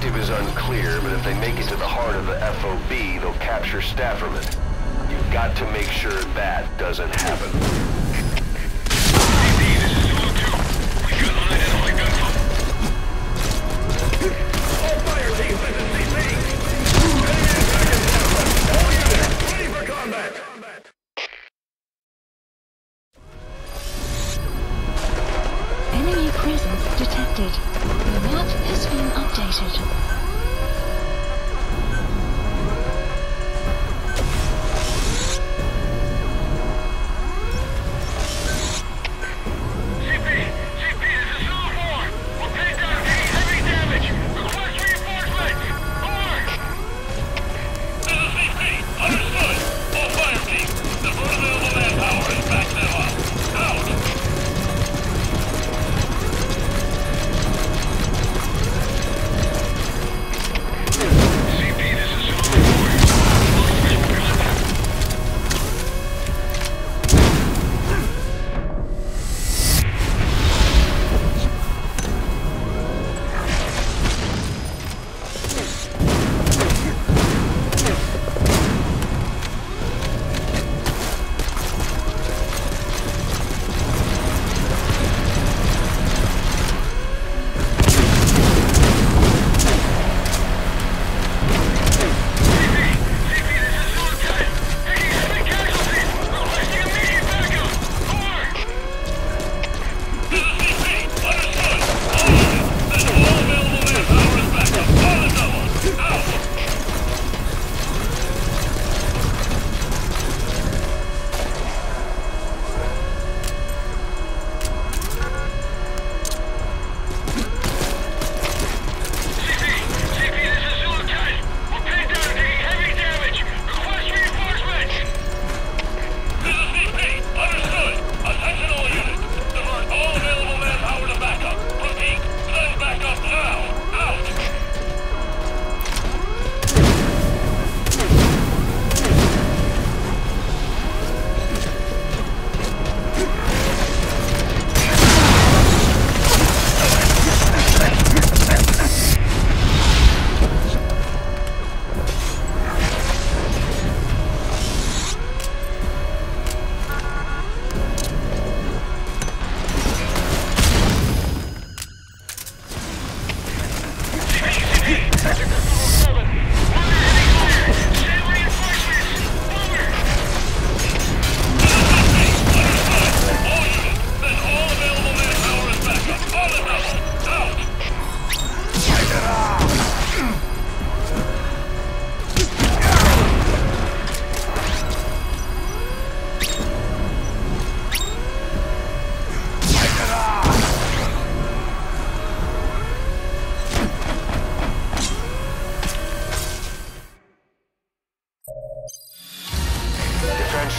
objective is unclear, but if they make it to the heart of the FOB, they'll capture Stafferman. You've got to make sure that doesn't happen. 谢谢。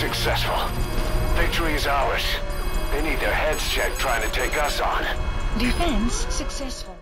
successful. Victory is ours. They need their heads checked trying to take us on. Defense successful.